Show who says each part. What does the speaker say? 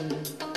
Speaker 1: Música